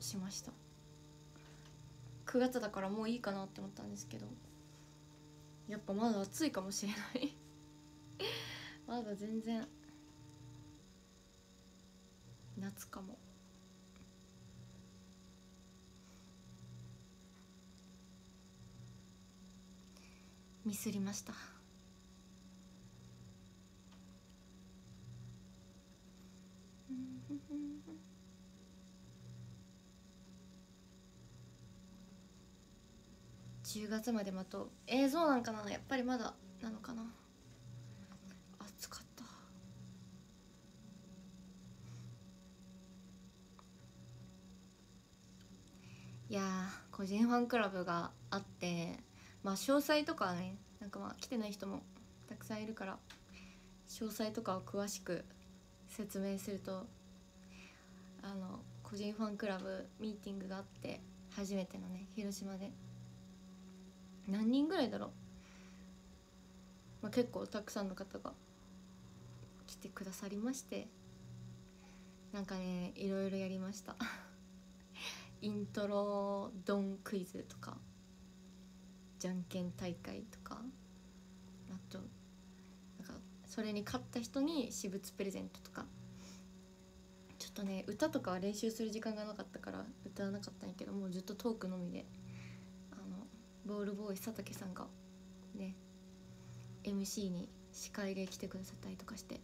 しました。9月だからもういいかなって思ったんですけど。やっぱまだ暑いかもしれない。まだ全然。夏かも。ミスりました。うん。10月まで待とう。えー、そうなんかな。やっぱりまだなのかな。暑かった。いや個人ファンクラブがあってまあ詳細とかねなんかまあ来てない人もたくさんいるから詳細とかを詳しく説明するとあの個人ファンクラブミーティングがあって初めてのね広島で。何人ぐらいだろう、まあ、結構たくさんの方が来てくださりましてなんかねいろいろやりました。イントロドンクイズとかじゃんけん大会とかあとなんかそれに勝った人に私物プレゼントとかちょっとね歌とかは練習する時間がなかったから歌わなかったんやけどもうずっとトークのみでボールボーイ佐竹さんがね MC に司会で来てくださったりとかして。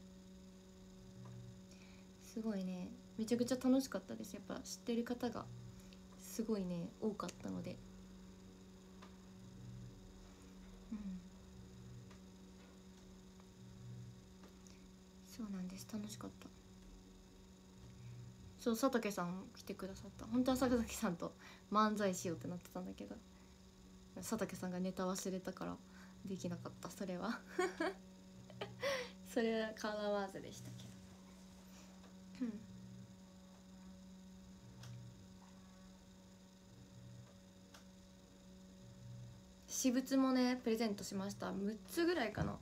すごいねめちゃくちゃ楽しかったです。やっぱ知ってる方がすごいね多かったので。うん。そうなんです。楽しかった。そう佐竹さん来てくださった。本当は佐竹さんと漫才しようってなってたんだけど。佐竹さんがネタ忘れたからできなかったそれは。それはかなわずでしたけど。うん。私物もねプレゼントしました。6つぐらいかな。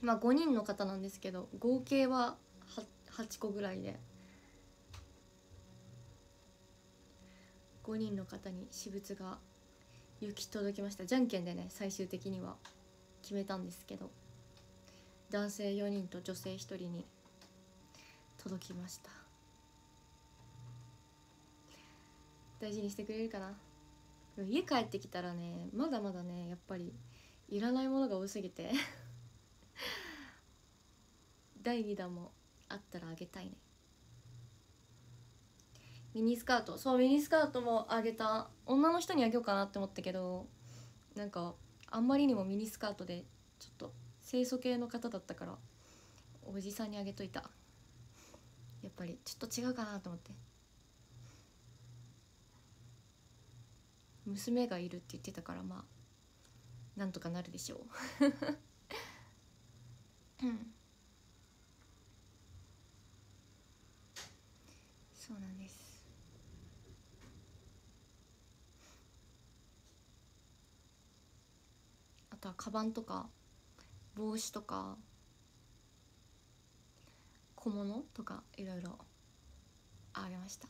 まあ5人の方なんですけど合計は 8, 個ぐらいで。5人の方に私物が行き届きました。じゃんけんでね最終的には決めたんですけど男性4人と女性1人に届きました。大事にしてくれるかな？家帰ってきたらねまだまだねやっぱりいらないものが多すぎて 第2弾もあったらあげたいね。ミニスカート。そうミニスカートもあげた女の人にあげようかなって思ったけどなんかあんまりにもミニスカートでちょっと清楚系の方だったからおじさんにあげといた。やっぱりちょっと違うかなと思って。娘がいるって言ってたからまあなんとかなるでしょう。うん。そうなんですあとはカバンとか帽子とか小物とかいろいろあげました。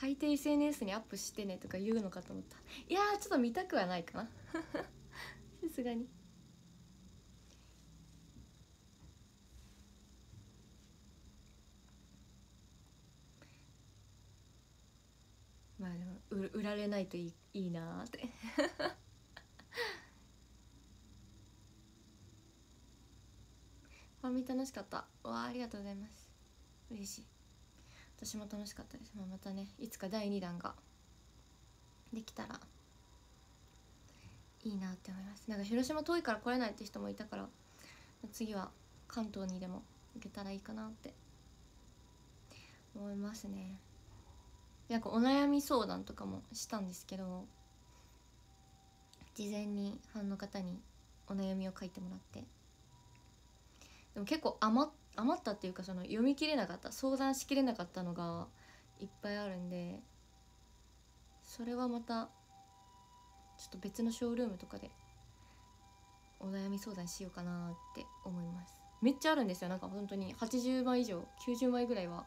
履いて SNS にアップしてねとか言うのかと思った。いやちょっと見たくはないかな。さすがにまあでも売られないといいいいなって。ファミ楽しかった。わあありがとうございます。嬉しい。私も楽しかったです、まあ、またねいつか第2弾ができたらいいなって思います。なんか広島遠いから来れないって人もいたから次は関東にでも行けたらいいかなって思いますね。なんかお悩み相談とかもしたんですけど事前にファンの方にお悩みを書いてもらって。でも結構余余ったっていうかその読み切れなかった相談しきれなかったのがいっぱいあるんでそれはまたちょっと別のショールームとかでお悩み相談しようかなって思います。めっちゃあるんですよ。なんか本当に80枚以上90枚ぐらいは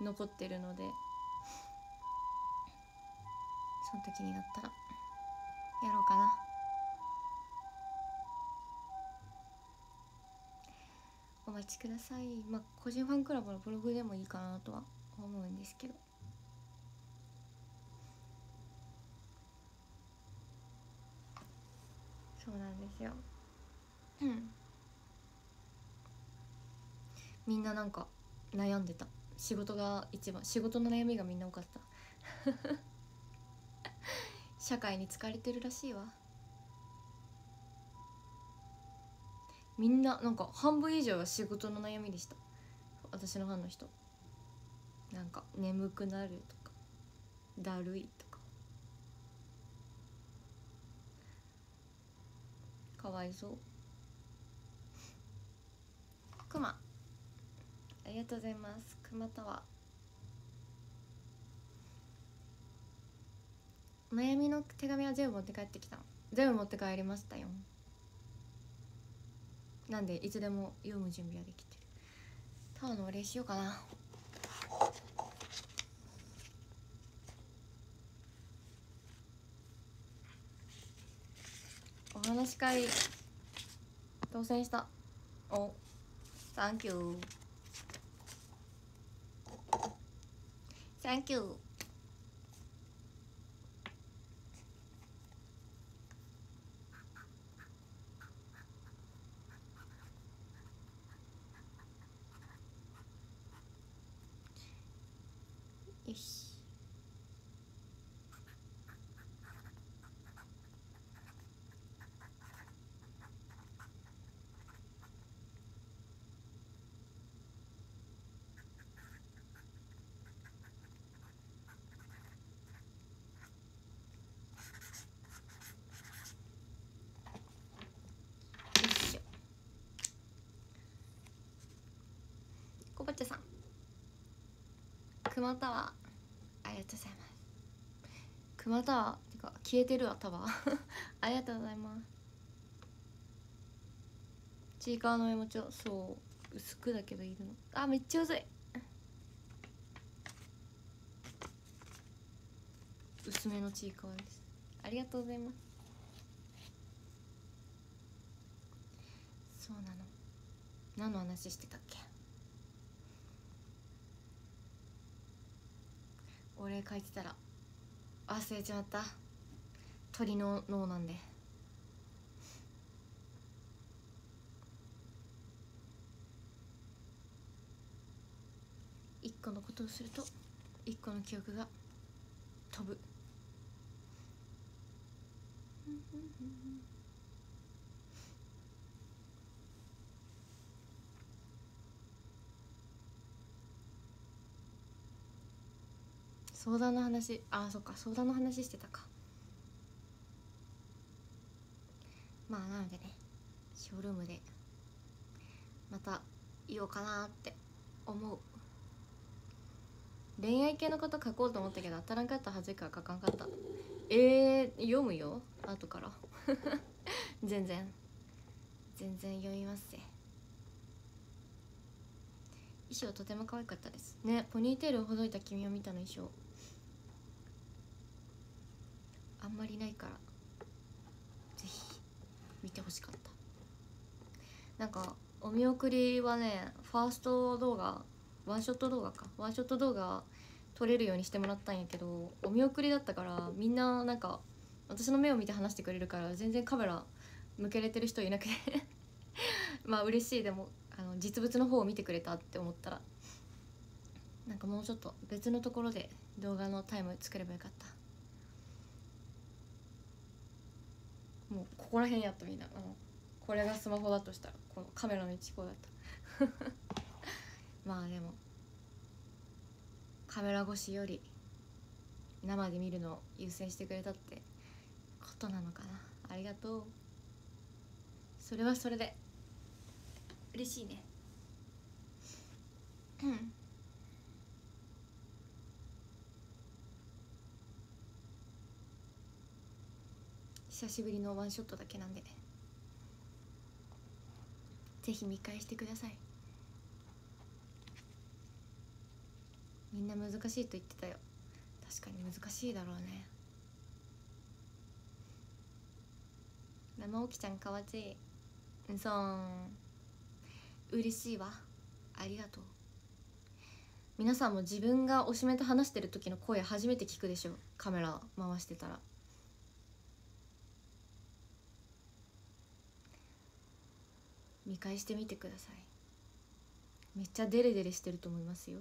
残ってるので。その時になったらやろうかな。お待ちください。まあ個人ファンクラブのブログでもいいかなとは思うんですけど。そうなんですよ。うん。みんななんか悩んでた。仕事が一番仕事の悩みがみんな多かった。社会に疲れてるらしいわ。みんななんか半分以上は仕事の悩みでした。私のファンの人。なんか眠くなるとかだるいとか。かわいそう。くまありがとうございます。くまたは。悩みの手紙は全部持って帰ってきた全部持って帰りましたよ。なんでいつでも読む準備はできてる。タワーのお礼しようかな。お話し会当選した。おサンキューサンキューよしよいしょこばちゃさん。熊田はありがとうございます。熊田はてか消えてるわタワー。ありがとうございます。ちいかわのメモ帳そう薄くだけどいるの。あめっちゃ薄い。薄めのちいかわです。ありがとうございます。そうなの。何の話してたっけ？お礼書いてたら。忘れちまった。鳥の脳なんで。一個のことをすると一個の記憶が飛ぶ。相談の話。あそっか相談の話してたか。まあなのでねショールームでまた言おうかなって思う。恋愛系のこと書こうと思ったけど当たらんかったはずいから書かんかった。えー、読むよ後から。全然。全然読みますぜ。衣装とても可愛かったです。ねポニーテールをほどいた君を見たの衣装。あんまりないから。ぜひ見てほしかった。なんかお見送りはねファースト動画ワンショット動画か。ワンショット動画撮れるようにしてもらったんやけどお見送りだったからみんななんか私の目を見て話してくれるから全然カメラ向けれてる人いなくて。まあ嬉しい。でもあの実物の方を見てくれたって思ったら。なんかもうちょっと別のところで動画のタイム作ればよかった。もうここら辺やったみんな、うん、これがスマホだとしたらこのカメラの位置こだった。まあでもカメラ越しより生で見るのを優先してくれたってことなのかな。ありがとう。それはそれで嬉しいね。う ん久しぶりのワンショットだけなんで。ぜひ見返してください。みんな難しいと言ってたよ。確かに難しいだろうね。生起きちゃんかわちい。うんそう。嬉しいわ。ありがとう。皆さんも自分がおしめと話してる時の声初めて聞くでしょ。カメラ回してたら。見返してみてください。めっちゃデレデレしてると思いますよ。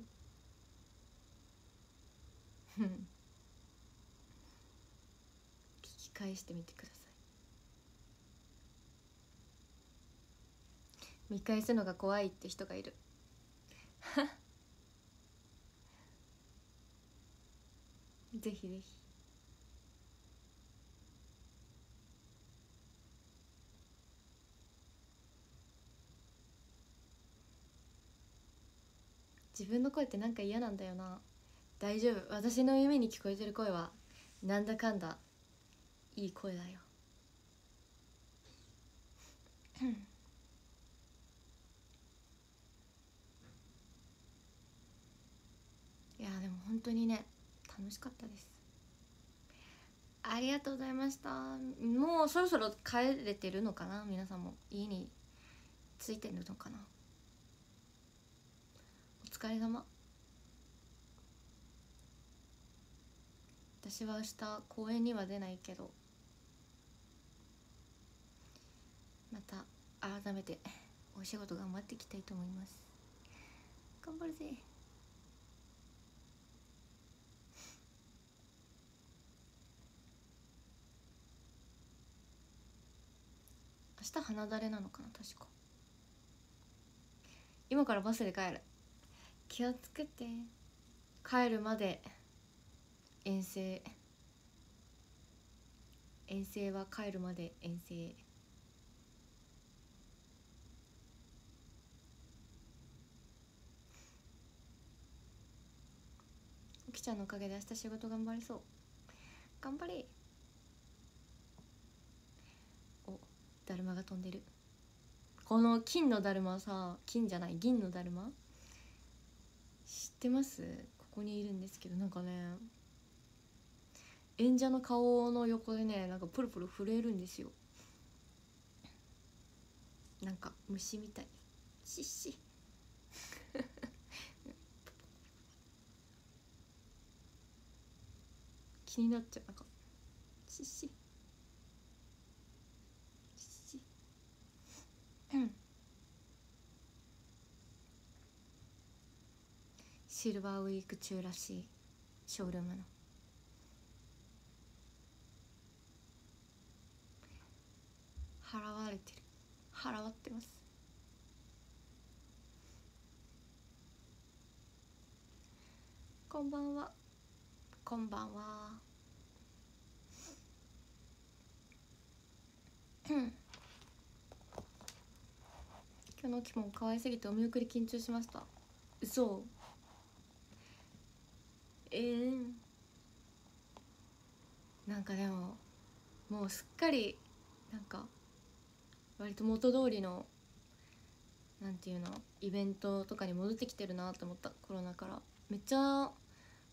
聞き返してみてください。見返すのが怖いって人がいる。ぜひぜひ。自分の声ってなんか嫌なんだよな。大丈夫。私の耳に聞こえてる声はなんだかんだいい声だよ。いやでも本当にね楽しかったです。ありがとうございました。もうそろそろ帰れてるのかな？皆さんも。家に着いてるのかな？疲れ様。私は明日公園には出ないけどまた改めてお仕事頑張っていきたいと思います。頑張るぜ。明日花だれなのかな確か。今からバスで帰る。気をつけて。帰るまで遠征。遠征は帰るまで遠征。おきちゃんのおかげで明日仕事頑張れそう。頑張れ。おだるまが飛んでる。この金のだるまさ金じゃない銀のだるま？ってます？ここにいるんですけどなんかね演者の顔の横でねなんかプルプル震えるんですよ。なんか虫みたい。シッシッ。気になっちゃう。なんかシッシシッシうんシルバーウィーク中らしいショールームの。払われてる。払わってます。こんばんは。こんばんは。今日の気も可愛すぎてお見送り緊張しました。嘘えー、なんかでももうすっかりなんか割と元通りのなんていうのイベントとかに戻ってきてるなと思ったコロナから。めっちゃ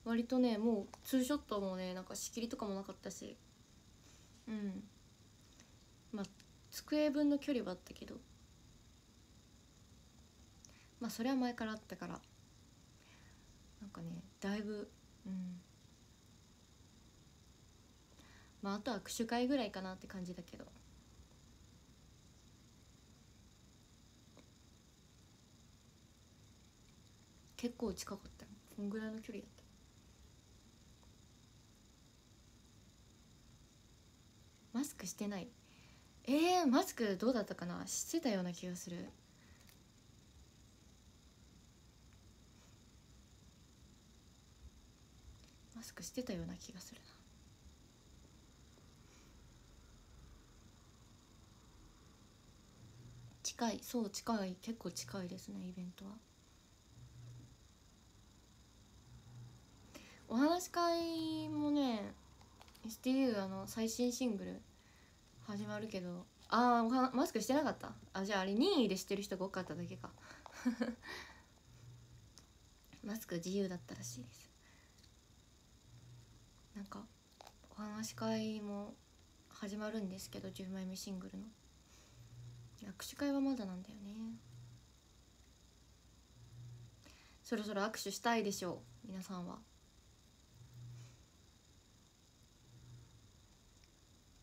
割とねもうツーショットもね。なんか仕切りとかもなかったし。うん。まあ机分の距離はあったけど。まあそれは前からあったから。なんかねだいぶうん。まああとは握手会ぐらいかなって感じだけど。結構近かったこんぐらいの距離だった。マスクしてない。えー、マスクどうだったかな？してたような気がする。マスクしてたような気がするな。近いそう近い。結構近いですねイベントは。お話し会もね STU あの最新シングル始まるけどああマスクしてなかった？あじゃああれ任意でしてる人が多かっただけか。マスク自由だったらしいです。なんかお話し会も始まるんですけど10枚目シングルの。握手会はまだなんだよね。そろそろ握手したいでしょう皆さんは。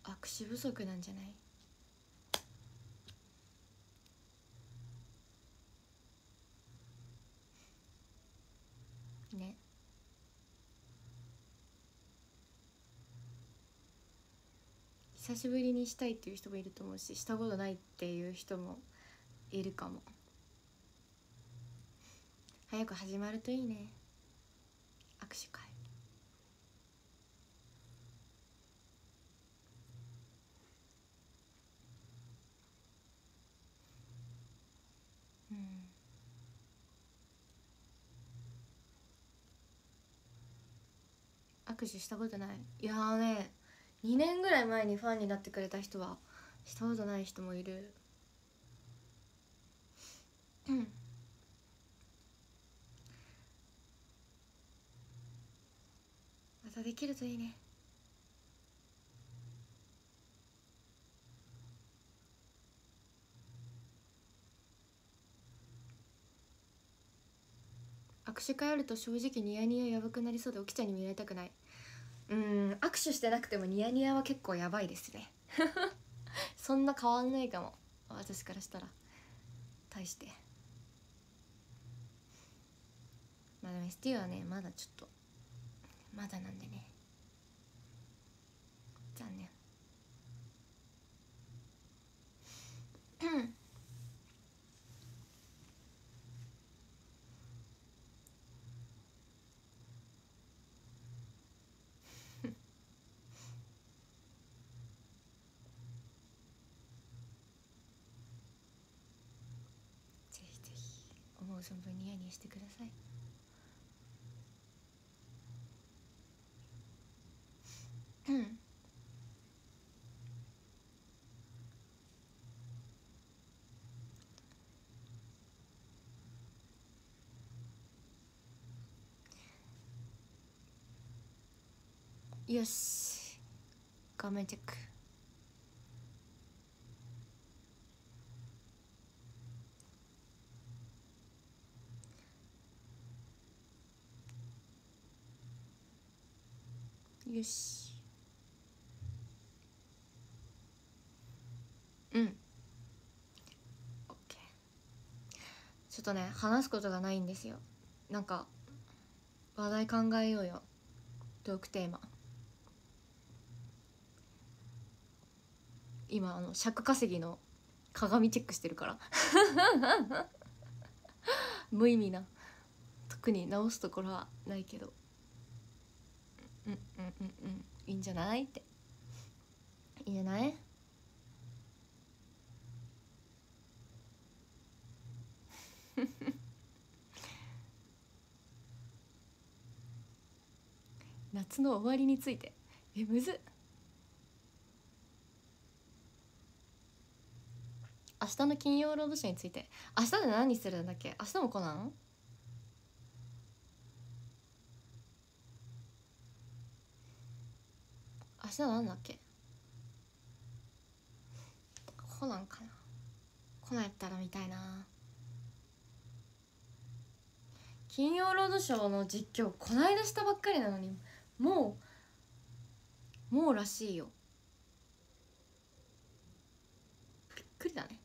握手不足なんじゃないね久しぶりにしたいっていう人もいると思うししたことないっていう人もいるかも。早く始まるといいね。握手会。うん。握手したことない。いやーね2年ぐらい前にファンになってくれた人はしたことない人もいる。うん。またできるといいね。握手会あると正直ニヤニヤやばくなりそうで起きちゃんに見られたくない。うん握手してなくてもニヤニヤは結構やばいですね。そんな変わんないかも。私からしたら。対して。まあでも ST はねまだちょっとまだなんでね。残念。うんぜひぜひ思う存分ニヤニヤしてください。うん。よし。画面チェック。よし。うん。オッケーちょっとね話すことがないんですよ。なんか話題考えようよ。トークテーマ。今あの尺稼ぎの鏡チェックしてるから。無意味な。特に直すところはないけど。うんうんうんうんいいんじゃないっていいんじゃない夏の終わりについてえむずっ明日の金曜ロードショーについて明日で何するんだっけ明日もコナン明日なんだっけ？コナンかな？コナンやったら見たいな。金曜ロードショーの実況こないだしたばっかりなのにもうもうらしいよ。びっくりだね。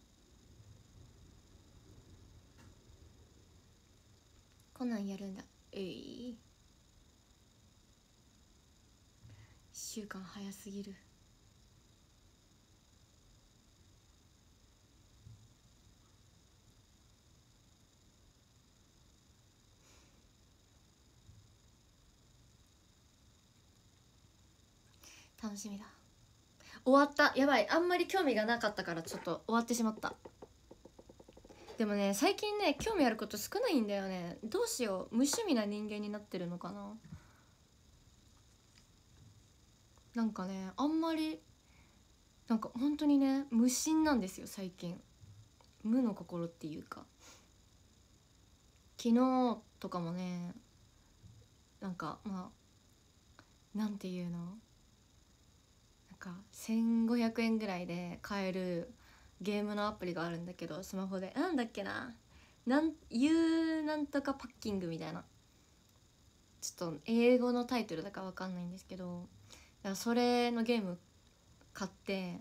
コナンやるんだ。えい、1週間早すぎる。楽しみだ。終わった。やばい。あんまり興味がなかったからちょっと終わってしまった。でもね最近ね興味あること少ないんだよね。どうしよう。無趣味な人間になってるのかな。なんかねあんまりなんか本当にね無心なんですよ最近。無の心っていうか。昨日とかもねなんかまあなんていうの？なんか1,500円ぐらいで買えるゲームのアプリがあるんだけどスマホで。なんだっけな？なん言うなんとかパッキングみたいな。ちょっと英語のタイトルだかわかんないんですけど。からそれのゲーム買って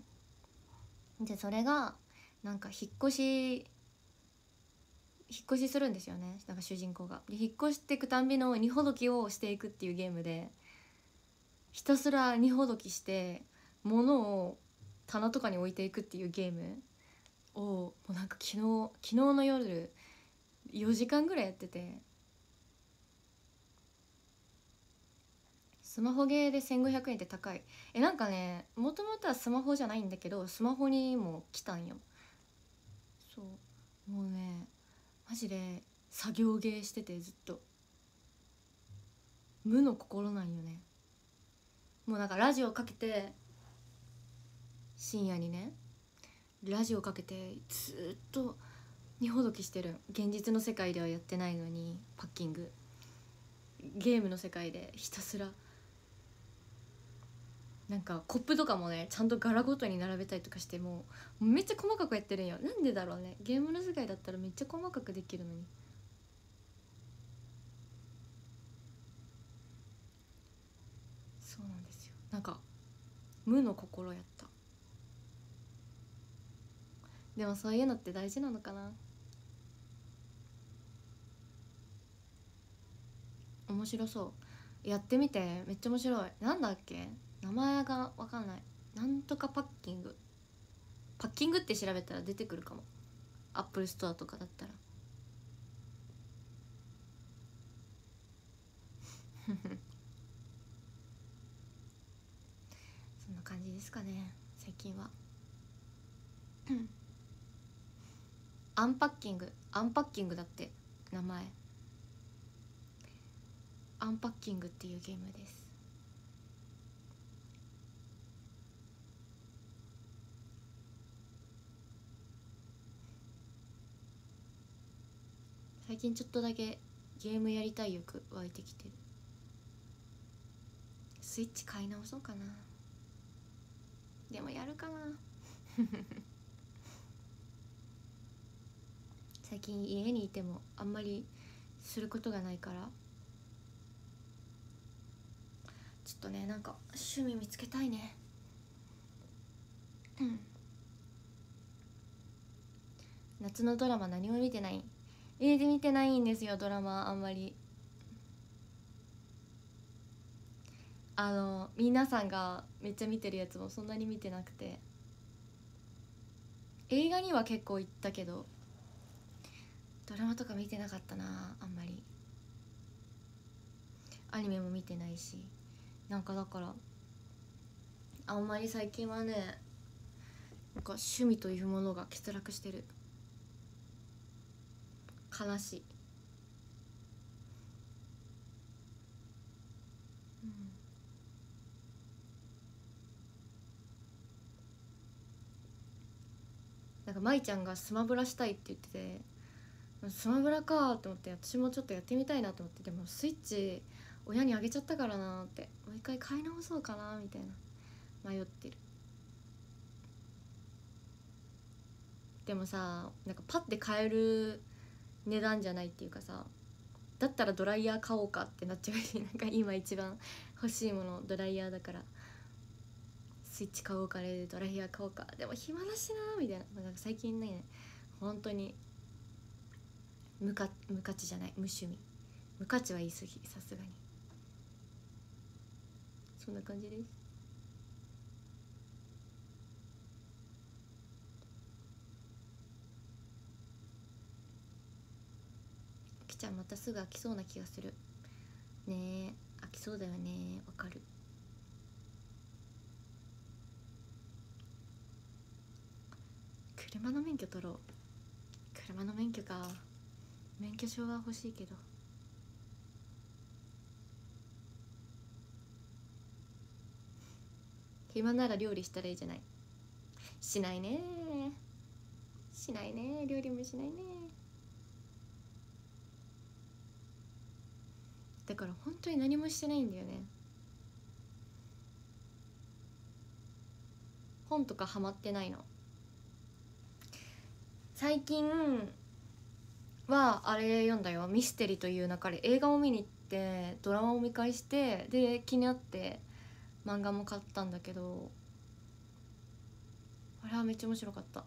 でそれがなんか引っ越し引っ越しするんですよねなんか主人公が。で引っ越していくたんびの荷ほどきをしていくっていうゲームでひたすら荷ほどきして物を棚とかに置いていくっていうゲームをもうなんか昨日昨日の夜4時間ぐらいやっててスマホゲーで1500円って高い。えなんかねもともとはスマホじゃないんだけどスマホにも来たんよ。そう。もうねマジで作業ゲーしててずっと。無の心なんよね。もうなんかラジオかけて深夜にねラジオかけてずっと荷ほどきしてる。現実の世界ではやってないのにパッキング。ゲームの世界でひたすらなんかコップとかもねちゃんと柄ごとに並べたりとかしてもうめっちゃ細かくやってるんよ。なんでだろうね。ゲームの世界だったらめっちゃ細かくできるのに。そうなんですよ。なんか無の心やった。でもそういうのって大事なのかな。面白そう。やってみて。めっちゃ面白い。なんだっけ？名前が分かんない。なんとかパッキング。パッキングって調べたら出てくるかも。アップルストアとかだったら。そんな感じですかね最近は。アンパッキング。アンパッキングだって名前。アンパッキングっていうゲームです。最近ちょっとだけゲームやりたい欲湧いてきてる。スイッチ買い直そうかな。でもやるかな。最近家にいてもあんまりすることがないから。ちょっとねなんか趣味見つけたいね。うん。夏のドラマ何も見てないえー、見てないんですよドラマあんまり。あの皆さんがめっちゃ見てるやつもそんなに見てなくて。映画には結構行ったけどドラマとか見てなかったなあんまり。アニメも見てないし。なんかだからあんまり最近はねなんか趣味というものが欠落してる。悲しい、うん、なんか舞ちゃんがスマブラしたいって言っててスマブラかと思って私もちょっとやってみたいなと思ってでもスイッチ親にあげちゃったからなってもう一回買い直そうかなみたいな迷ってる。でもさなんかパッて買える値段じゃないっていうかさだったらドライヤー買おうかってなっちゃう。し なんか今一番欲しいものドライヤーだから。スイッチ買おうかねドライヤー買おうか。でも暇だしなみたいな。なんか最近ね。本当に。無か無価値じゃない。無趣味。無価値は言い過ぎさすがに。そんな感じです。ちゃんまたすぐ飽きそうな気がする。ねえ飽きそうだよね。わかる。車の免許取ろう。車の免許か。免許証は欲しいけど。暇なら料理したらいいじゃない。しないねしないね料理もしないねだから本当に何もしてないんだよね。本とかハマってないの。最近はあれ読んだよ「ミステリーという流れ」映画を見に行ってドラマを見返してで気になって漫画も買ったんだけど。あれはめっちゃ面白かった。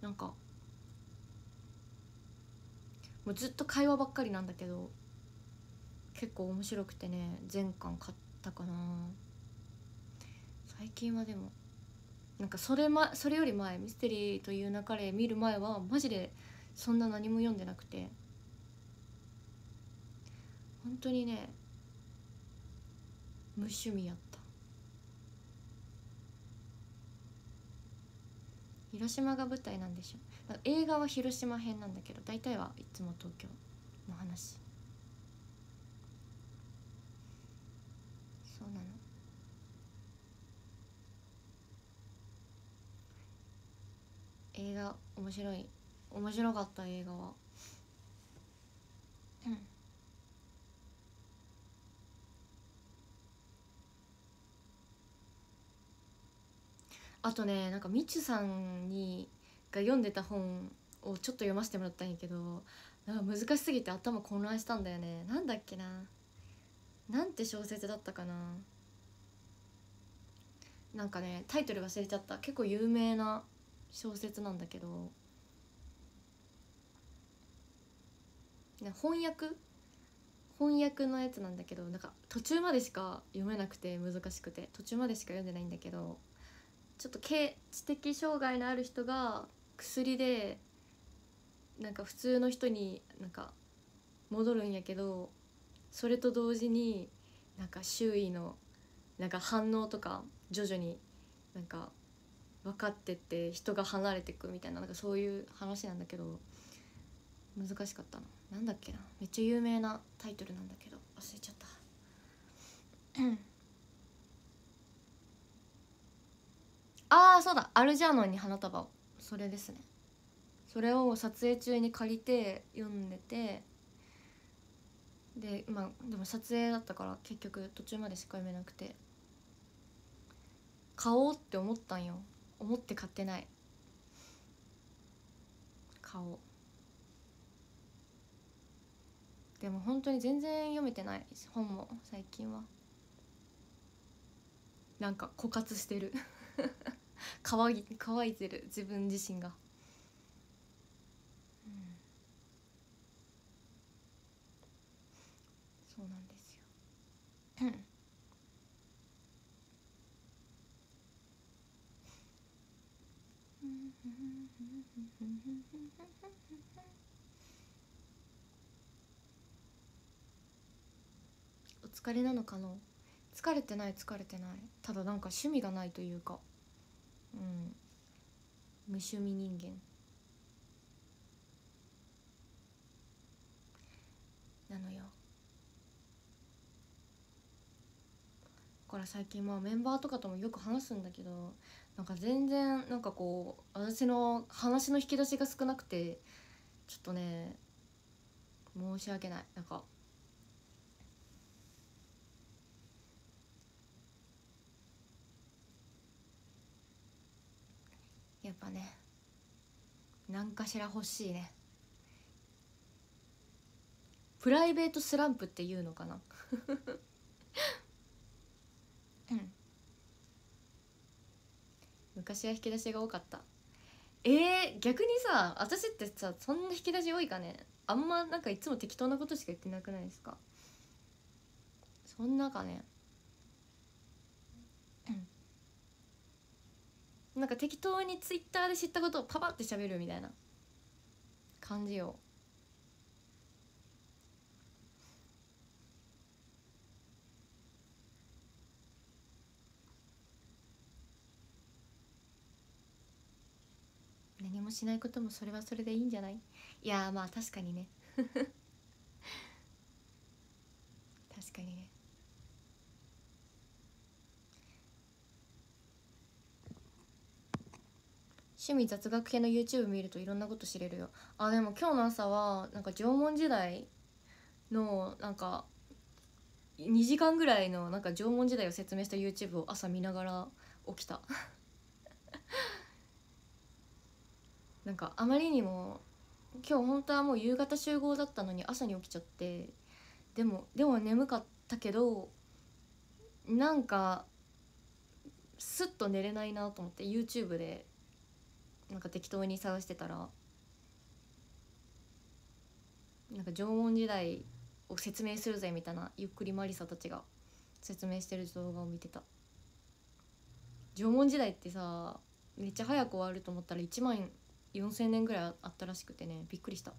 なんかもうずっと会話ばっかりなんだけど。結構面白くてね全巻買ったかな。最近はでもなんかそれ,、ま、それより前ミステリーという流れ見る前はマジでそんな何も読んでなくて。本当にね無趣味やった。広島が舞台なんでしょ。映画は広島編なんだけど大体はいつも東京の話。そうなの。映画面白い。面白かった映画は。うん。あとねなんかみちゅさんにが読んでた本をちょっと読ませてもらったんやけどなんか難しすぎて頭混乱したんだよね。なんだっけななんて小説だったかな。なんかねタイトル忘れちゃった。結構有名な小説なんだけど、翻訳？翻訳のやつなんだけどなんか途中までしか読めなくて難しくて。途中までしか読んでないんだけどちょっと知的障害のある人が薬でなんか普通の人になんか戻るんやけどそれと同時になんか周囲のなんか反応とか徐々になんか分かってって人が離れてくみたいななんかそういう話なんだけど難しかったな。なんだっけな。めっちゃ有名なタイトルなんだけど。忘れちゃった。ああそうだ。アルジャーノンに花束を。それですね。それを撮影中に借りて読んでてでまあでも撮影だったから結局途中までしか読めなくて。買おうって思ったんよ。思って買ってない。買おう。でも本当に全然読めてない。本も最近は。なんか枯渇してる。乾い乾いてる。自分自身が、うん、そうなんですよ お疲れなのかな？疲れてない疲れてない。ただなんか趣味がないというか。うん。無趣味人間。なのよ。だから最近まあメンバーとかともよく話すんだけどなんか全然なんかこう私の話の引き出しが少なくてちょっとね申し訳ない。なんかやっぱね何かしら欲しいね。プライベートスランプっていうのかなうん昔は引き出しが多かった。えー、逆にさ私ってさそんな引き出し多いかね？あんまなんかいつも適当なことしか言ってなくないですか？そんなかね？なんか適当にツイッターで知ったことをパパって喋るみたいな感じよ。何もしないこともそれはそれでいいんじゃない？いやまあ確かにね。確かにね。趣味雑学系の YouTube 見るといろんなこと知れるよ。あでも今日の朝はなんか縄文時代のなんか2時間ぐらいのなんか縄文時代を説明した YouTube を朝見ながら起きた。なんかあまりにも今日本当はもう夕方集合だったのに朝に起きちゃってでもでも眠かったけどなんかスッと寝れないなと思って YouTube でなんか適当に探してたらなんか縄文時代を説明するぜみたいなゆっくりマリサたちが説明してる動画を見てた。縄文時代ってさめっちゃ早く終わると思ったら1万4,000年ぐらいあったらしくてねびっくりした。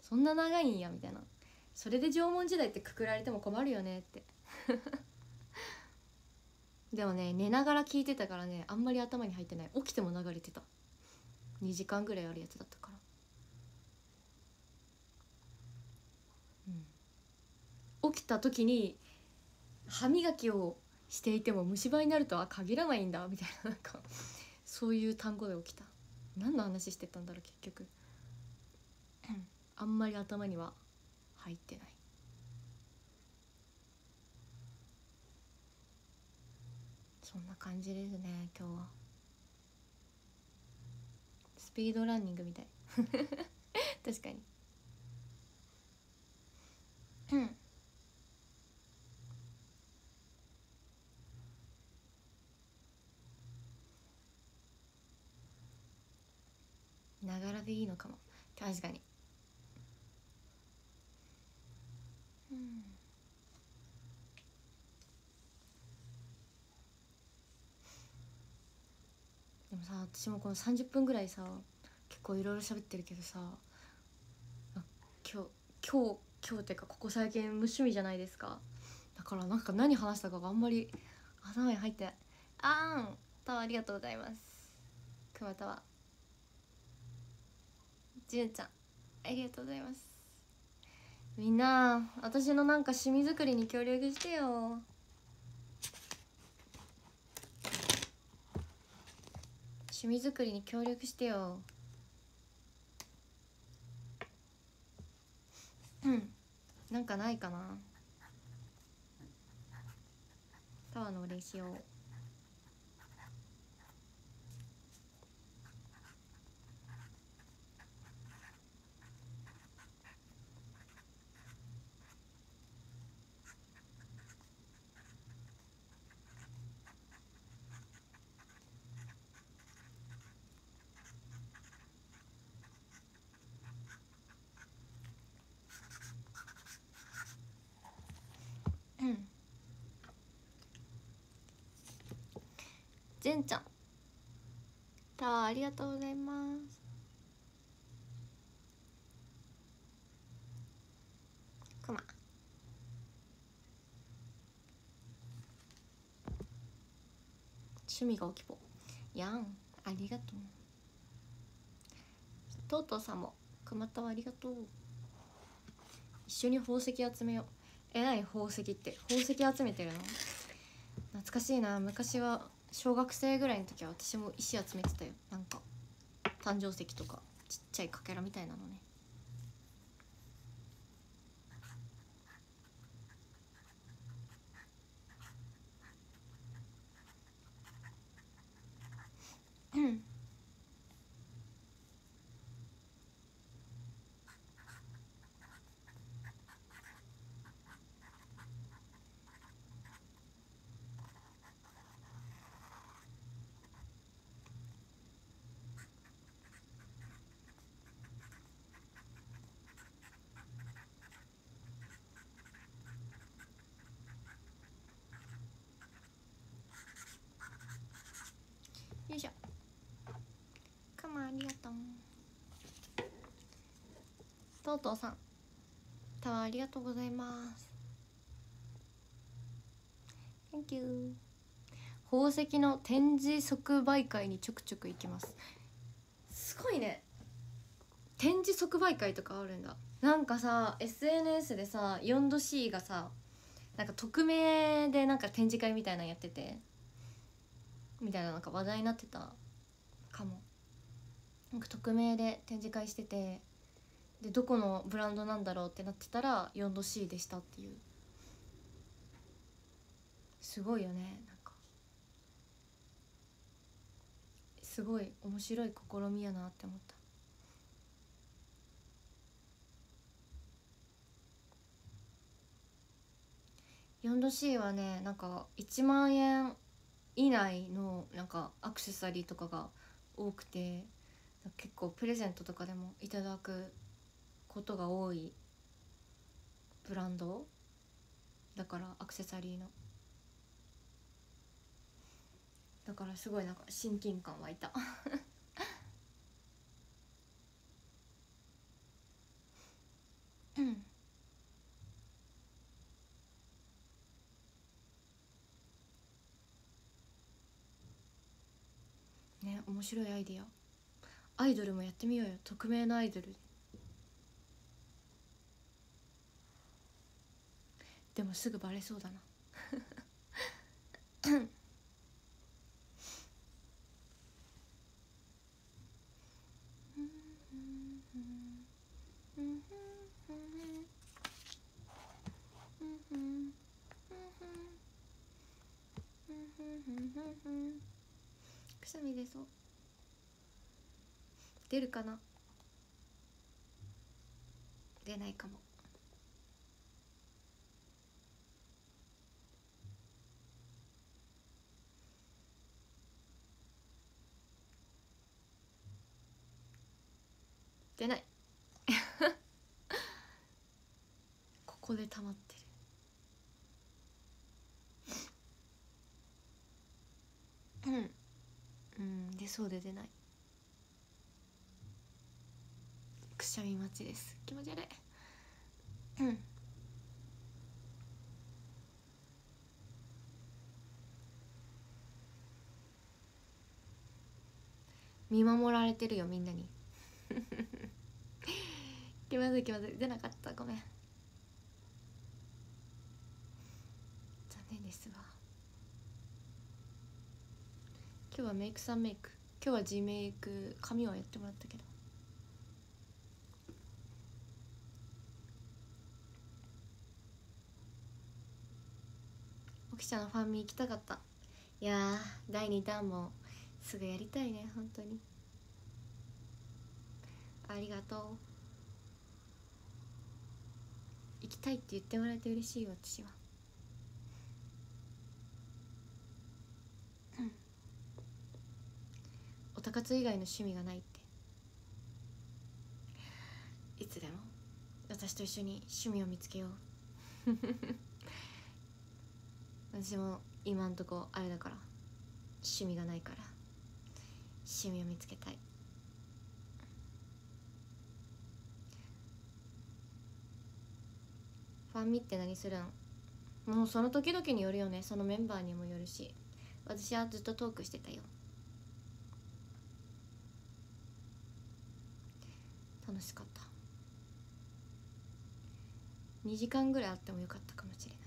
そんな長いんやみたいな。それで縄文時代ってくくられても困るよねって。でもね寝ながら聞いてたからねあんまり頭に入ってない。起きても流れてた。2時間ぐらいあるやつだったから。うん。起きた時に歯磨きをしていても虫歯になるとは限らないんだみたいななんかそういう単語で起きた。何の話してたんだろう結局。あんまり頭には入ってない。そんな感じですね今日は。スピードランニングみたい。確かに。うんながらでいいのかも。確かに。うん。でもさ私もこの30分ぐらいさ結構いろいろ喋ってるけどさ今日今日今日っていうかここ最近無趣味じゃないですか。だからなんか何話したかがあんまり頭に入ってあーんタワーありがとうございます。熊田は。じゅんちゃんありがとうございます。みんな私のなんか趣味作りに協力してよ。趣味作りに協力してよ。うん。なんかないかな。タワーのお礼しじゅんちゃん。タワーありがとうございます。くま。趣味がおきぽやん。ありがとう。とうとうさんも。くまたはありがとう。一緒に宝石集めよう。えらい宝石って。宝石集めてるの？懐かしいな。昔は小学生ぐらいの時は私も石集めてたよ。なんか誕生石とかちっちゃいかけらみたいなのねうんよいしょかまありがとうとうとうさん。タワーありがとうございます。Thank you 宝石の展示即売会にちょくちょく行きます。すごいね。展示即売会とかあるんだ。なんかさ SNS でさ 4°C がさなんか匿名でなんか展示会みたいなのやっててみたいななんか話題になってたかも。なんか匿名で展示会しててでどこのブランドなんだろうってなってたら 4°C でしたっていう。すごいよねなんか。すごい面白い試みやなって思った。4度 C はねなんか1万円以内のなんかアクセサリーとかが多くて結構プレゼントとかでもいただくことが多いブランド？だからアクセサリーの。だからすごいなんか親近感湧いた。うん。ね面白いアイディア。アイドルもやってみようよ。匿名のアイドル。でもすぐバレそうだな。くしゃみ出そう。出るかな？出ないかも。出ない。ここで溜まってる。うん。うん。出そうで出ない。くしゃみ待ちです。気持ち悪い。うん。見守られてるよみんなに。気まずい気まずい。出なかった。ごめん。残念ですわ。今日はメイクさんメイク。今日は自メイク髪はやってもらったけど。沖ちゃんのファンミ行きたかった。いや第2弾もすぐやりたいね本当に。ありがとう。行きたいって言ってもらえて嬉しいよ私は。おたかつ以外の趣味がないって。いつでも。私と一緒に趣味を見つけよう。私も今んとこあれだから。趣味がないから。趣味を見つけたいファンミって何するん？もうその時々によるよね。そのメンバーにもよるし。私はずっとトークしてたよ。楽しかった。2時間ぐらいあってもよかったかもしれない。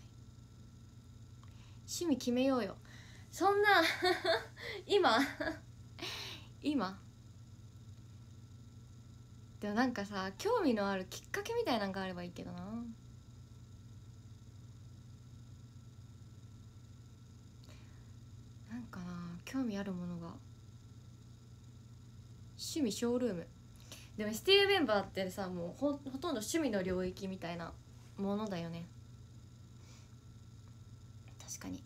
趣味決めようよ。そんな 今 今。でもなんかさ興味のあるきっかけみたいなんがあればいいけどな。なんかな興味あるものが。趣味ショールーム。でもシティメンバーってさもうほほとんど趣味の領域みたいなものだよね。確かに。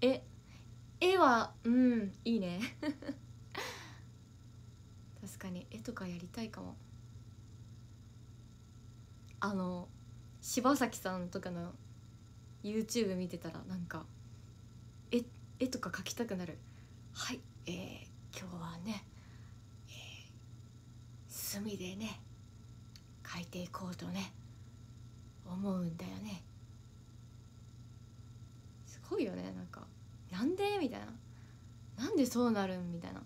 え絵はうんいいね。かに絵とかやりたいかも。あの柴咲さんとかの YouTube 見てたらなんか絵絵とか描きたくなる。はいえー、今日はね、えー、墨でね描いていこうとね思うんだよね。すごいよねなんか。なんで？みたいな。なんでそうなるん？みたいな。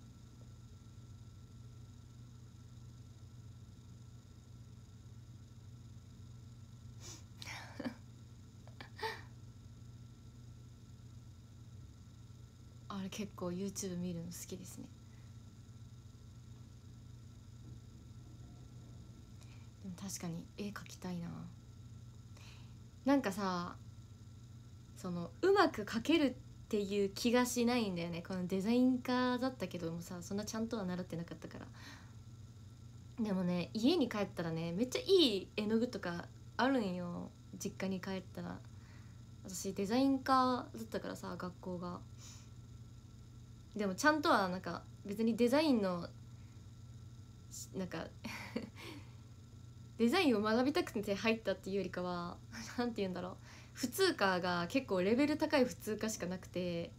あれ結構 YouTube 見るの好きですね。でも確かに絵描きたいな。なんかさそのうまく描けるっていう気がしないんだよね。このデザイン科だったけどもさそんなちゃんとは習ってなかったから。でもね家に帰ったらねめっちゃいい絵の具とかあるんよ。実家に帰ったら。私デザイン科だったからさ学校が。でもちゃんとはなんか別にデザインのなんか デザインを学びたくて入ったっていうよりかは 何て言うんだろう。普通科が結構レベル高い普通科しかなくて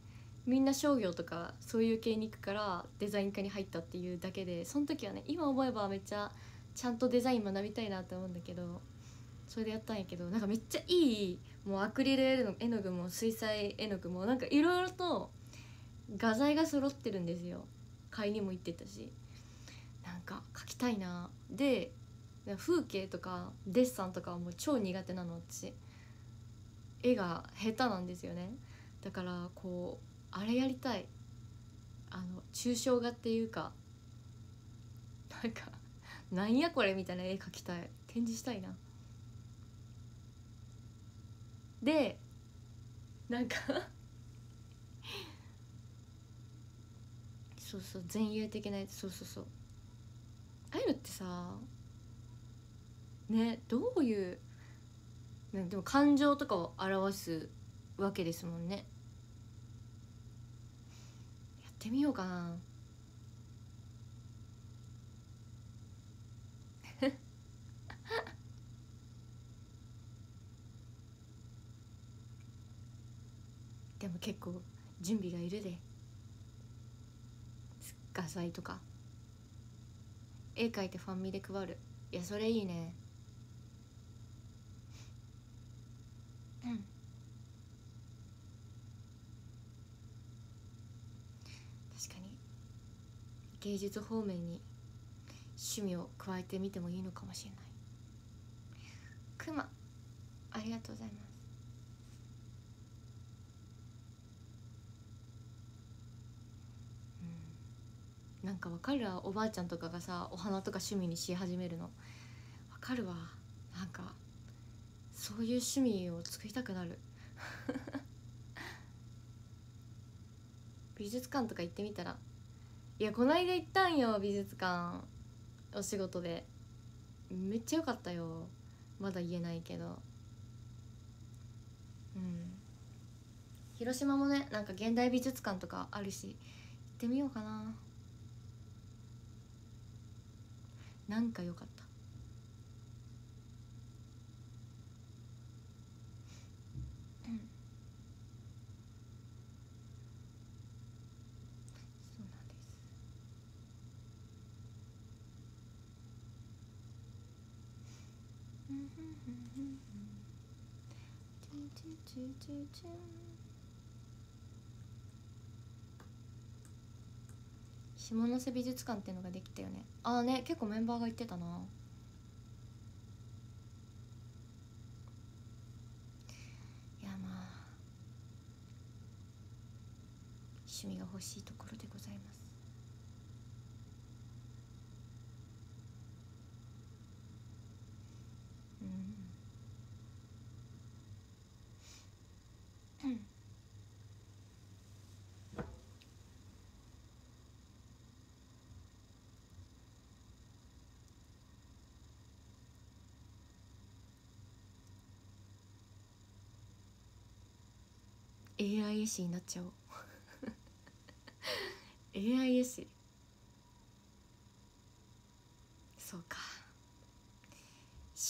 みんな商業とかそういう系に行くからデザイン科に入ったっていうだけでその時はね今思えばめっちゃちゃんとデザイン学びたいなって思うんだけどそれでやったんやけどなんかめっちゃいいもうアクリル絵の絵の具も水彩絵の具もなんかいろいろと画材が揃ってるんですよ。買いにも行ってたし。なんか描きたいな。で風景とかデッサンとかはもう超苦手なの私。絵が下手なんですよね。だからこうあれやりたい。あの抽象画っていうかなんかなんやこれみたいな絵描きたい。展示したいな。でなんかそうそう前衛的なやつ。そうそうそう。ああいうのってさねどういうねでも感情とかを表すわけですもんね。やってみようかな。でも結構準備がいるで。画材とか。絵描いてファンミで配る。いやそれいいね。うん。確かに。芸術方面に趣味を加えてみてもいいのかもしれない。くまありがとうございます。なんかわかるわおばあちゃんとかがさお花とか趣味にし始めるの。わかるわ。なんかそういう趣味を作りたくなる。美術館とか行ってみたら。いやこないだ行ったんよ美術館。お仕事で。めっちゃ良かったよ。まだ言えないけど。うん。広島もねなんか現代美術館とかあるし行ってみようかな。なんか良かった。そうなんです。うん。うん。うん。うん。うん。チュチュチュチュチュ下瀬美術館っていうのができたよね。ああね結構メンバーが行ってたな。いやまあ趣味が欲しいところでございます。AI 絵師になっちゃおう。AI 絵師。そうか。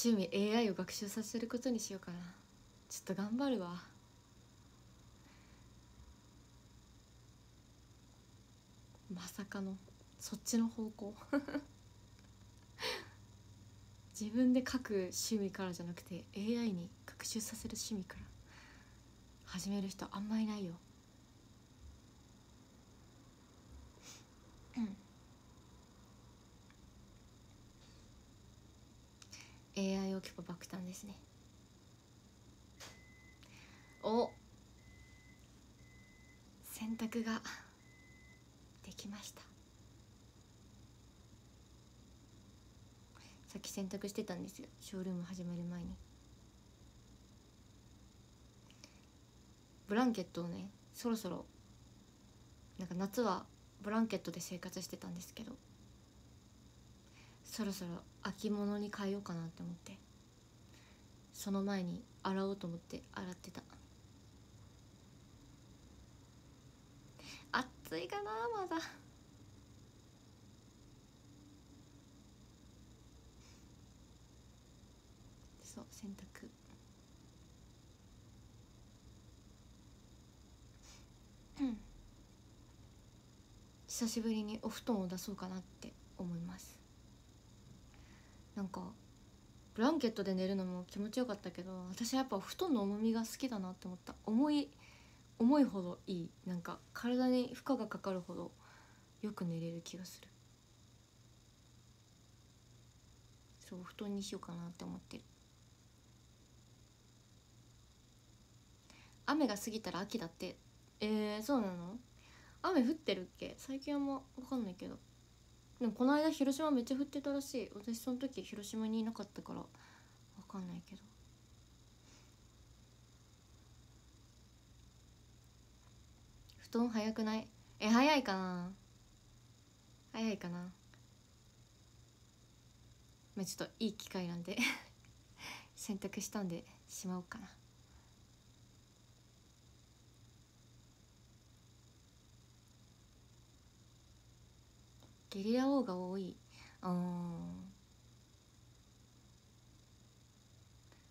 趣味 AI を学習させることにしようかな。ちょっと頑張るわ。まさかの。そっちの方向。自分で書く趣味からじゃなくて AI に学習させる趣味から。始める人あんまいないよ。うん。AI 置き場爆誕ですね。お。洗濯ができました。さっき洗濯してたんですよ。ショールーム始まる前に。ブランケットをねそろそろなんか夏はブランケットで生活してたんですけどそろそろ秋物に変えようかなって思ってその前に洗おうと思って洗ってた。暑いかなまだ。そう洗濯。久しぶりにお布団を出そうかなって思います。なんかブランケットで寝るのも気持ちよかったけど私はやっぱ布団の重みが好きだなって思った。重い重いほどいい。なんか体に負荷がかかるほどよく寝れる気がする。そう布団にしようかなって思ってる。雨が過ぎたら秋だって。えー、そうなの？雨降ってるっけ？最近あんま分かんないけど。でもこの間広島めっちゃ降ってたらしい。私その時広島にいなかったから分かんないけど。布団早くない？え早いかな？早いかな？まあちょっといい機会なんで 洗濯したんでしまおうかな。ゲリラ王が多い。うん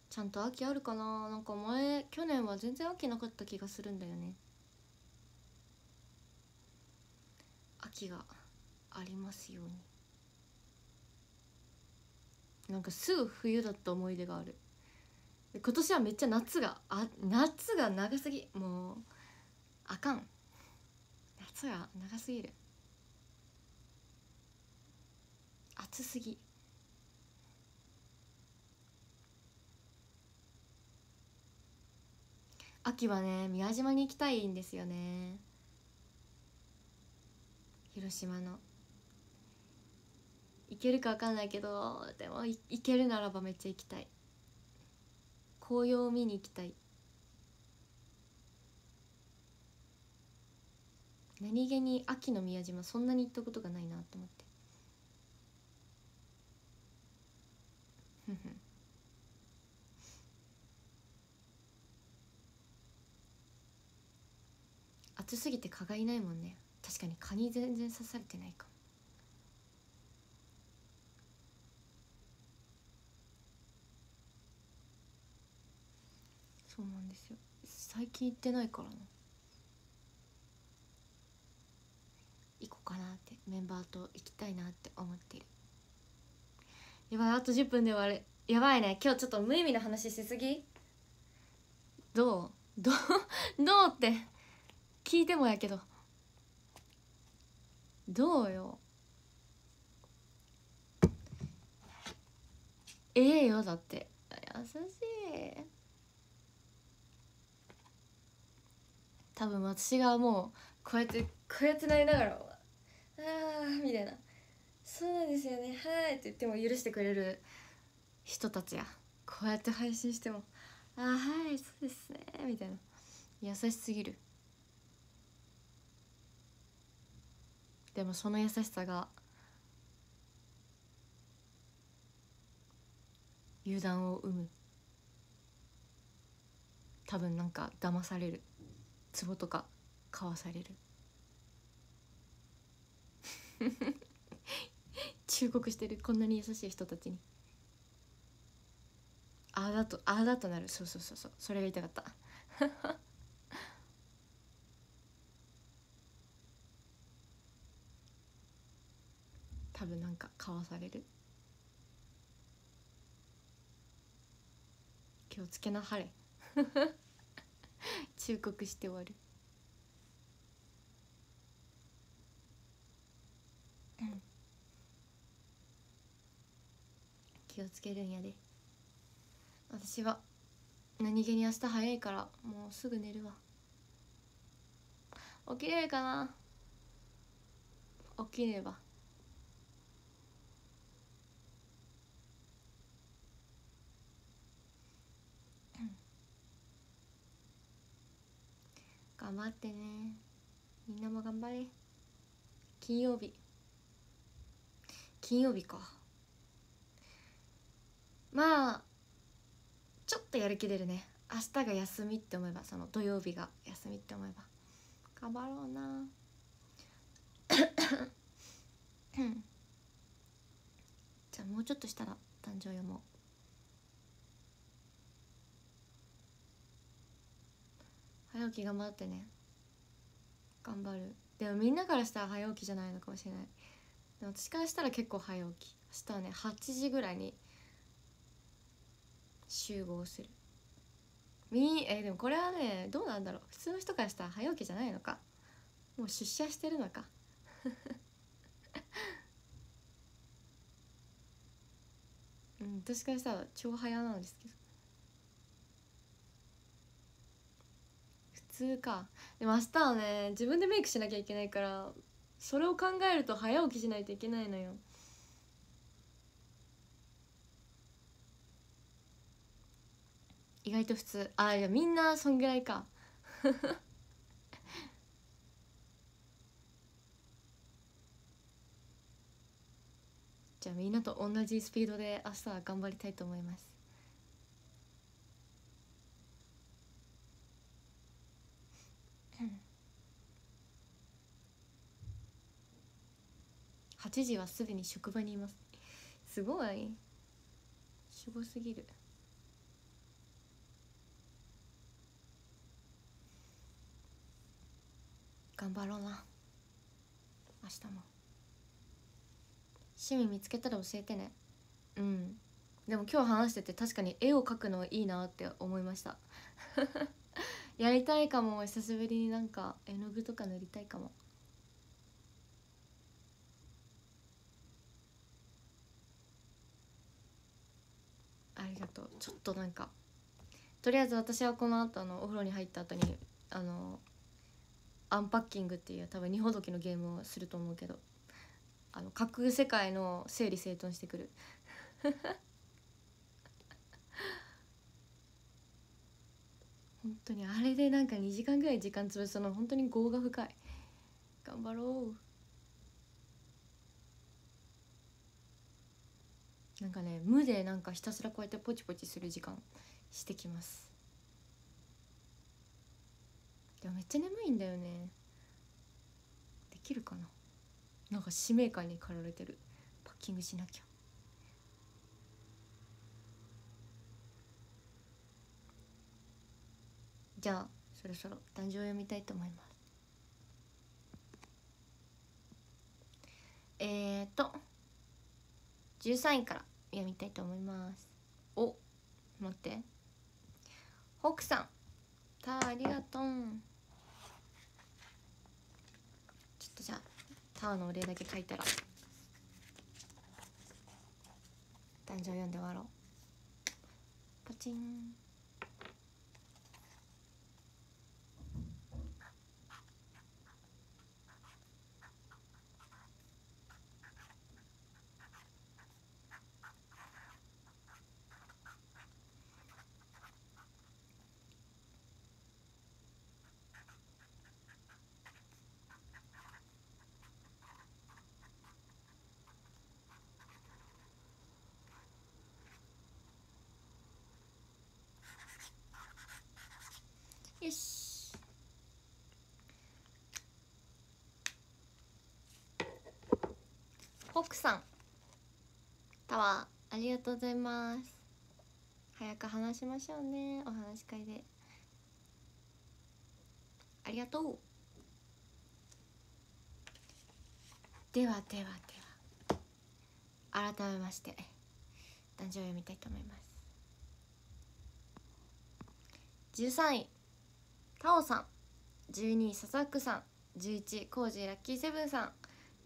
ちゃんと秋あるかな？なんか前去年は全然秋なかった気がするんだよね。秋がありますように。なんかすぐ冬だった思い出がある。今年はめっちゃ夏があ夏が長すぎもうあかん。夏が長すぎる。暑すぎ。秋はね宮島に行きたいんですよね。広島の。行けるか分かんないけどでも行けるならばめっちゃ行きたい。紅葉を見に行きたい。何気に秋の宮島そんなに行ったことがないなと思って。暑すぎて蚊がいないもんね。確かに蚊に全然刺されてないかも。そうなんですよ。最近行ってないからな。行こうかなってメンバーと行きたいなって思ってる。やばいあと10分で終わる。やばいね。今日ちょっと無意味な話しすぎ。どう？どう？どうって。聞いてもやけど。どうよ？ええよだって。優しい。多分私がもうこうやってこうやってなりながら「ああ」みたいな「そうなんですよね。はい」って言っても許してくれる人たちや。こうやって配信しても「ああはいそうですね」みたいな。優しすぎる。でもその優しさが油断を生む。多分なんか騙される。壺とか買わされる。忠告してるこんなに優しい人たちに。ああだとああだとなる。そうそうそうそう。それが言いたかった。多分なんか買わされる。気をつけなはれ。忠告して終わる。気をつけるんやで。私は何気に明日早いからもうすぐ寝るわ。起きれるかな？起きれば。頑張ってね。みんなも頑張れ。金曜日。金曜日か。まあちょっとやる気出るね。明日が休みって思えばその土曜日が休みって思えば。頑張ろうな。じゃあもうちょっとしたら誕生日も。早起き頑張ってね。頑張る。でもみんなからしたら早起きじゃないのかもしれない。でも私からしたら結構早起き。明日はね8時ぐらいに集合する。みえでもこれはねどうなんだろう。普通の人からしたら早起きじゃないのか。もう出社してるのか。うん私からしたら超早なんですけど。普通か。でも明日はね自分でメイクしなきゃいけないからそれを考えると早起きしないといけないのよ。意外と普通。あいやみんなそんぐらいか。じゃあみんなと同じスピードで明日は頑張りたいと思います。8時はすでに職場にいます。すごい。すごすぎる。頑張ろうな。明日も。趣味見つけたら教えてね。うん。でも今日話してて確かに絵を描くのいいなって思いました。やりたいかも。久しぶりになんか絵の具とか塗りたいかも。ありがとう。ちょっとなんかとりあえず私はこの後あのお風呂に入った後にあのアンパッキングっていう多分二ほどきのゲームをすると思うけど。あの架空世界の整理整頓してくる。本当にあれでなんか2時間ぐらい時間潰すの本当に業が深い。頑張ろう。なんかね無でなんかひたすらこうやってポチポチする時間してきます。でもめっちゃ眠いんだよね。できるかな？なんか使命感に駆られてる。パッキングしなきゃ。じゃあそろそろ誕生日読みたいと思います。えーと13位から読みたいと思います。お待って。北さん。たありがとうちょっとじゃあターのお礼だけ書いたら。壇上読んで終わろう。パチンよし北さん。タワーありがとうございます。早く話しましょうね。お話し会で。ありがとう。ではではでは。改めまして誕生日読みたいと思います。13位。タオさん。12位。ササックさん。11位。コージーラッキーセブンさん。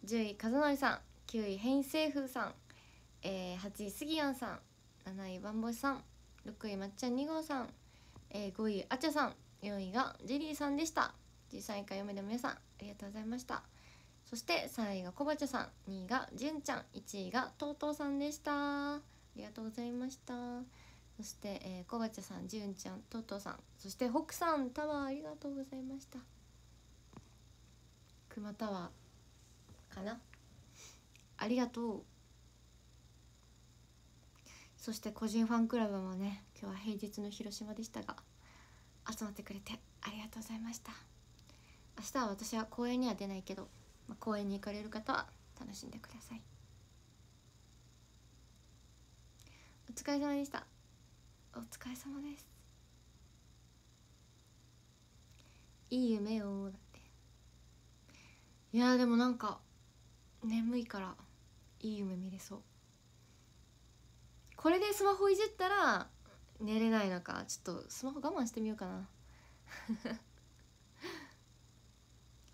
10位。和則さん。9位偏西風さん、えー、8位スギヤンさん。7位バンボシさん。6位まっちゃん2号さん、えー、5位あちゃさん。4位がジェリーさんでした。13位か4名の皆さんありがとうございました。そして3位がこばちゃさん。2位がじゅんちゃん。1位がとうとうさんでした。ありがとうございました。そして、えー、こばちゃさんじゅんちゃんとうとうさん。そして北さんタワーありがとうございました。くまタワーかな。ありがとう。そして個人ファンクラブもね今日は平日の広島でしたが集まってくれてありがとうございました。明日は私は公園には出ないけど、まあ、公園に行かれる方は楽しんでください。お疲れ様でした。お疲れ様です。いい夢をだって。いやでもなんか眠いからいい夢見れそう。これでスマホいじったら寝れないのか。ちょっとスマホ我慢してみようかな。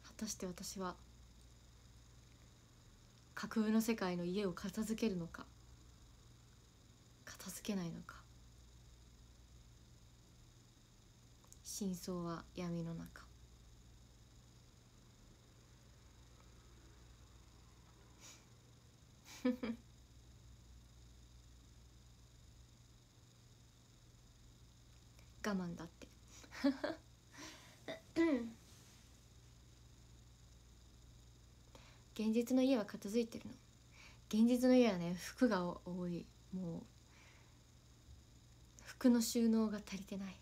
果たして私は架空の世界の家を片付けるのか。片付けないのか。真相は闇の中。我慢だって。現実の家は片付いてるの。現実の家はね服が多い。もう服の収納が足りてない。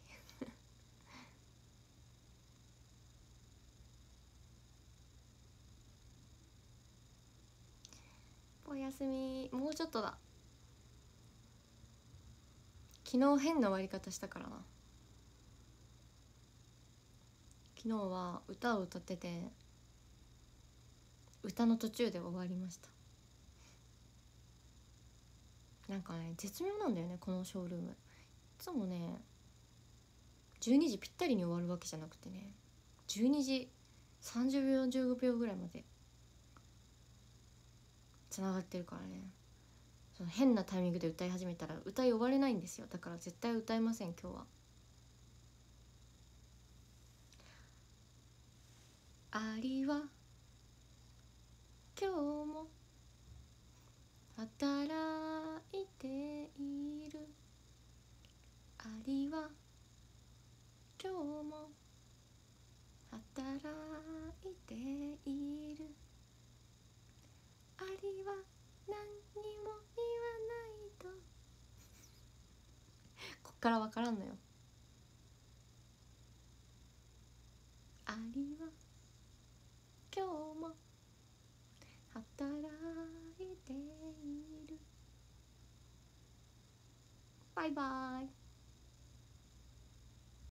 おやすみもうちょっとだ。昨日変な終わり方したからな。昨日は歌を歌ってて歌の途中で終わりました。なんかね絶妙なんだよねこのショールーム。いつもね12時ぴったりに終わるわけじゃなくてね12時30秒15秒ぐらいまでつながってるからね。その変なタイミングで歌い始めたら歌い終われないんですよ。だから絶対歌いません今日は。アリは今日も働いている。アリは今日も働いている。アリは何にも言わないと。こっから分からんのよ。アリは。今日も。働いている。バイバイ